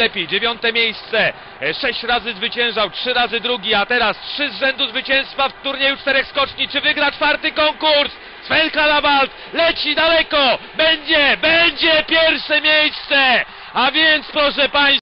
lepiej. Dziewiąte miejsce. E, sześć razy zwyciężał, trzy razy drugi, a teraz trzy z rzędu zwycięstwa w turnieju czterech skoczni. Czy wygra czwarty konkurs? Sven Kalabalt leci daleko. Będzie, będzie pierwsze miejsce. A więc proszę Państwa.